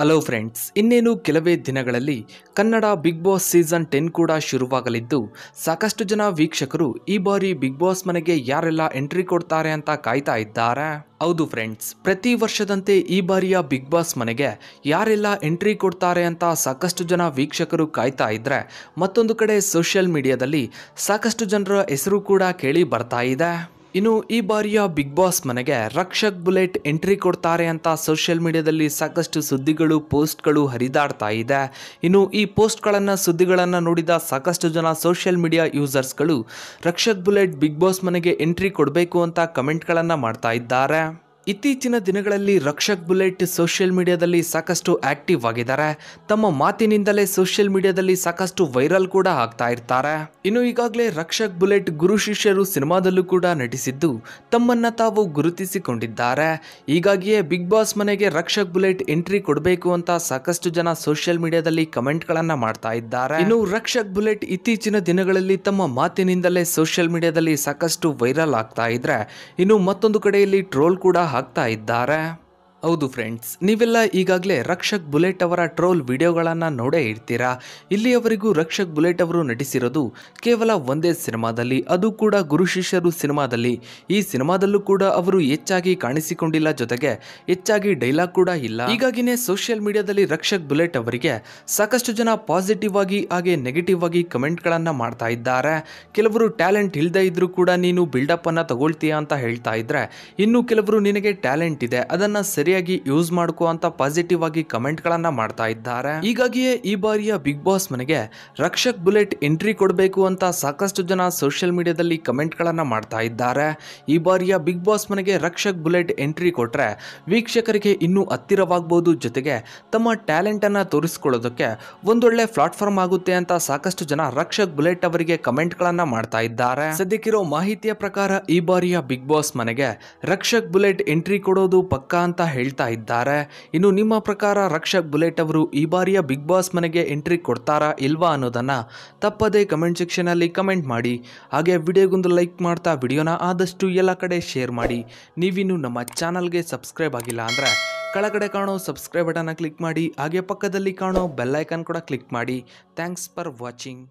Hello friends ಇನ್ನೇನು ಕೆಲವೇ ದಿನಗಳಲ್ಲಿ Kannada Bigg Boss season ten ಕೂಡ ಶುರುವಾಗಲಿದ್ದು, ಸಾಕಷ್ಟು ಜನ ವೀಕ್ಷಕರು ಈ ಬಾರಿ ಬಿಗ್ ಬಾಸ್ ಮನೆಗೆ ಯಾರೆಲ್ಲ ಎಂಟ್ರಿ ಕೊಡ್ತಾರೆ ಅಂತ ಕಾಯ್ತಾ ಇದ್ದಾರೆ? ಹೌದು ಫ್ರೆಂಡ್ಸ್ ಪ್ರತಿ ವರ್ಷದಂತೆ ಈ ಬಾರಿಯ ಬಿಗ್ ಬಾಸ್ ಮನೆಗೆ ಯಾರೆಲ್ಲ ಎಂಟ್ರಿ ಕೊಡ್ತಾರೆ ಅಂತ ಸಾಕಷ್ಟು ಜನ ವೀಕ್ಷಕರು ಕಾಯ್ತಾ ಇದ್ರೆ, ಮತ್ತೊಂದು ಕಡೆ ಸೋಷಿಯಲ್ ಮೀಡಿಯಾದಲ್ಲಿ ಸಾಕಷ್ಟು ಜನರ ಹೆಸರು ಕೂಡ ಕೇಳಿ ಬರ್ತಾ ಇದೆ. ಇನ್ನು ಈ ಬಾರಿಯ ಬಿಗ್ ಬಾಸ್ ಮನೆಗೆ ರಕ್ಷಕ್ ಬುಲೆಟ್ ಎಂಟ್ರಿ ಕೊಡ್ತಾರೆ ಅಂತ ಸೋಷಿಯಲ್ ಮೀಡಿಯಾದಲ್ಲಿ ಸಾಕಷ್ಟು ಸುದ್ದಿಗಳು, ಪೋಸ್ಟ್ಗಳು ಹರಿದಾಡ್ತಾ ಇದೆ. ಇನ್ನು ಈ ಪೋಸ್ಟ್ಗಳನ್ನು, ಸುದ್ದಿಗಳನ್ನು ನೋಡಿದ ಸಾಕಷ್ಟು ಜನ ಸೋಷಿಯಲ್ ಮೀಡಿಯಾ ಯೂಸರ್ಸ್ಗಳು ರಕ್ಷಕ್ ಬುಲೆಟ್ ಬಿಗ್ ಬಾಸ್ ಮನೆಗೆ ಎಂಟ್ರಿ ಕೊಡಬೇಕು ಅಂತ ಕಮೆಂಟ್ಗಳನ್ನು ಮಾಡ್ತಾ ಇದ್ದಾರೆ. ಇತ್ತೀಚಿನ ದಿನಗಳಲ್ಲಿ ರಕ್ಷಕ್ ಬುಲೆಟ್ ಸೋಷಿಯಲ್ ಮೀಡಿಯಾದಲ್ಲಿ ಸಾಕಷ್ಟು ಆಕ್ಟಿವ್ ಆಗಿದ್ದಾರೆ. ತಮ್ಮ ಮಾತಿನಿಂದಲೇ ಸೋಷಿಯಲ್ ಮೀಡಿಯಾದಲ್ಲಿ ಸಾಕಷ್ಟು ವೈರಲ್ ಕೂಡ ಆಗ್ತಾ ಇರ್ತಾರೆ. ಇನ್ನು ಈಗಾಗಲೇ ರಕ್ಷಕ್ ಬುಲೆಟ್ ಗುರು ಶಿಷ್ಯರು ಸಿನಿಮಾದಲ್ಲೂ ಕೂಡ ನಟಿಸಿದ್ದು ತಮ್ಮನ್ನ ತಾವು ಗುರುತಿಸಿಕೊಂಡಿದ್ದಾರೆ. ಹೀಗಾಗಿಯೇ ಬಿಗ್ ಬಾಸ್ ಮನೆಗೆ ರಕ್ಷಕ್ ಬುಲೆಟ್ ಎಂಟ್ರಿ ಕೊಡಬೇಕು ಅಂತ ಸಾಕಷ್ಟು ಜನ ಸೋಷಿಯಲ್ ಮೀಡಿಯಾದಲ್ಲಿ ಕಮೆಂಟ್ಗಳನ್ನ ಮಾಡ್ತಾ ಇದ್ದಾರೆ. ಇನ್ನು ರಕ್ಷಕ್ ಬುಲೆಟ್ ಇತ್ತೀಚಿನ ದಿನಗಳಲ್ಲಿ ತಮ್ಮ ಮಾತಿನಿಂದಲೇ ಸೋಷಿಯಲ್ ಮೀಡಿಯಾದಲ್ಲಿ ಸಾಕಷ್ಟು ವೈರಲ್ ಆಗ್ತಾ ಇದ್ರೆ ಇನ್ನು ಮತ್ತೊಂದು ಕಡೆಯಲ್ಲಿ ಟ್ರೋಲ್ ಕೂಡ ಆಗ್ತಾ ಇದ್ದಾರೆ. ಹೌದು ಫ್ರೆಂಡ್ಸ್, ನೀವೆಲ್ಲ ಈಗಾಗಲೇ ರಕ್ಷಕ್ ಬುಲೆಟ್ ಅವರ ಟ್ರೋಲ್ ವಿಡಿಯೋಗಳನ್ನು ನೋಡೇ ಇರ್ತೀರಾ? ಇಲ್ಲಿಯವರೆಗೂ ರಕ್ಷಕ್ ಬುಲೆಟ್ ಅವರು ನಟಿಸಿರೋದು ಕೇವಲ ಒಂದೇ ಸಿನಿಮಾದಲ್ಲಿ, ಅದು ಕೂಡ ಗುರು ಶಿಷ್ಯರು ಸಿನಿಮಾದಲ್ಲಿ. ಈ ಸಿನಿಮಾದಲ್ಲೂ ಕೂಡ ಅವರು ಹೆಚ್ಚಾಗಿ ಕಾಣಿಸಿಕೊಂಡಿಲ್ಲ ಜೊತೆಗೆ ಹೆಚ್ಚಾಗಿ ಡೈಲಾಗ್ ಕೂಡ ಇಲ್ಲ. ಹೀಗಾಗಿನೇ ಸೋಷಿಯಲ್ ಮೀಡಿಯಾದಲ್ಲಿ ರಕ್ಷಕ್ ಬುಲೆಟ್ ಅವರಿಗೆ ಸಾಕಷ್ಟು ಜನ ಪಾಸಿಟಿವ್ ಆಗಿ ಹಾಗೆ ನೆಗೆಟಿವ್ ಆಗಿ ಕಮೆಂಟ್ಗಳನ್ನು ಮಾಡ್ತಾ ಇದ್ದಾರೆ. ಕೆಲವರು ಟ್ಯಾಲೆಂಟ್ ಇಲ್ಲದೇ ಇದ್ರೂ ಕೂಡ ನೀನು ಬಿಲ್ಡಪ್ ಅನ್ನ ತಗೊಳ್ತೀಯಾ ಅಂತ ಹೇಳ್ತಾ ಇದ್ರೆ, ಇನ್ನು ಕೆಲವರು ನಿನಗೆ ಟ್ಯಾಲೆಂಟ್ ಇದೆ, ಅದನ್ನ ಸರಿಯಾಗಿ ಯೂಸ್ ಮಾಡ್ಕೋ ಅಂತ ಪಾಸಿಟಿವ್ ಆಗಿ ಕಮೆಂಟ್ಗಳನ್ನ ಮಾಡ್ತಾ ಇದ್ದಾರೆ. ಹೀಗಾಗಿಯೇ ಈ ಬಾರಿಯ ಬಿಗ್ ಬಾಸ್ ಮನೆಗೆ ರಕ್ಷಕ್ ಬುಲೆಟ್ ಎಂಟ್ರಿ ಕೊಡಬೇಕು ಅಂತ ಸಾಕಷ್ಟು ಜನ ಸೋಷಿಯಲ್ ಮೀಡಿಯಾದಲ್ಲಿ ಕಮೆಂಟ್ಗಳನ್ನ ಮಾಡ್ತಾ ಇದ್ದಾರೆ. ಈ ಬಾರಿಯ ಬಿಗ್ ಬಾಸ್ ಮನೆಗೆ ರಕ್ಷಕ್ ಬುಲೆಟ್ ಎಂಟ್ರಿ ಕೊಟ್ರೆ ವೀಕ್ಷಕರಿಗೆ ಇನ್ನೂ ಹತ್ತಿರವಾಗಬಹುದು ಜೊತೆಗೆ ತಮ್ಮ ಟ್ಯಾಲೆಂಟ್ ಅನ್ನ ತೋರಿಸ್ಕೊಳ್ಳೋದಕ್ಕೆ ಒಂದೊಳ್ಳೆ ಪ್ಲಾಟ್ಫಾರ್ಮ್ ಆಗುತ್ತೆ ಅಂತ ಸಾಕಷ್ಟು ಜನ ರಕ್ಷಕ್ ಬುಲೆಟ್ ಅವರಿಗೆ ಕಮೆಂಟ್ಗಳನ್ನ ಮಾಡ್ತಾ ಇದ್ದಾರೆ. ಸದ್ಯಕ್ಕಿರೋ ಮಾಹಿತಿಯ ಪ್ರಕಾರ ಈ ಬಾರಿಯ ಬಿಗ್ ಬಾಸ್ ಮನೆಗೆ ರಕ್ಷಕ್ ಬುಲೆಟ್ ಎಂಟ್ರಿ ಕೊಡೋದು ಪಕ್ಕಾ ಅಂತ ಹೇಳ್ತಾ ಇದ್ದಾರೆ. ಇನ್ನು ನಿಮ್ಮ ಪ್ರಕಾರ ರಕ್ಷಕ್ ಬುಲೆಟ್ ಅವರು ಈ ಬಾರಿಯ ಬಿಗ್ ಬಾಸ್ ಮನೆಗೆ ಎಂಟ್ರಿ ಕೊಡ್ತಾರಾ ಇಲ್ವಾ ಅನ್ನೋದನ್ನು ತಪ್ಪದೇ ಕಮೆಂಟ್ ಸೆಕ್ಷನಲ್ಲಿ ಕಮೆಂಟ್ ಮಾಡಿ. ಹಾಗೆ ವಿಡಿಯೋಗೊಂದು ಲೈಕ್ ಮಾಡ್ತಾ ವಿಡಿಯೋನ ಆದಷ್ಟು ಎಲ್ಲ ಕಡೆ ಶೇರ್ ಮಾಡಿ. ನೀವಿನ್ನು ನಮ್ಮ ಚಾನಲ್ಗೆ ಸಬ್ಸ್ಕ್ರೈಬ್ ಆಗಿಲ್ಲ ಅಂದರೆ ಕೆಳಗಡೆ ಕಾಣೋ ಸಬ್ಸ್ಕ್ರೈಬ್ ಬಟನ್ನ ಕ್ಲಿಕ್ ಮಾಡಿ. ಹಾಗೆ ಪಕ್ಕದಲ್ಲಿ ಕಾಣೋ ಬೆಲ್ಲೈಕನ್ ಕೂಡ ಕ್ಲಿಕ್ ಮಾಡಿ. Thanks for watching.